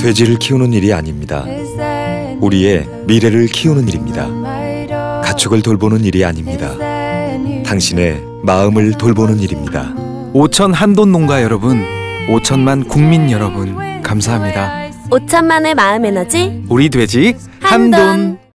돼지를 키우는 일이 아닙니다. 우리의 미래를 키우는 일입니다. 가축을 돌보는 일이 아닙니다. 당신의 마음을 돌보는 일입니다. 오천 한돈 농가 여러분, 오천만 국민 여러분, 감사합니다. 5천만의 마음 에너지 우리 돼지 한돈. 한돈.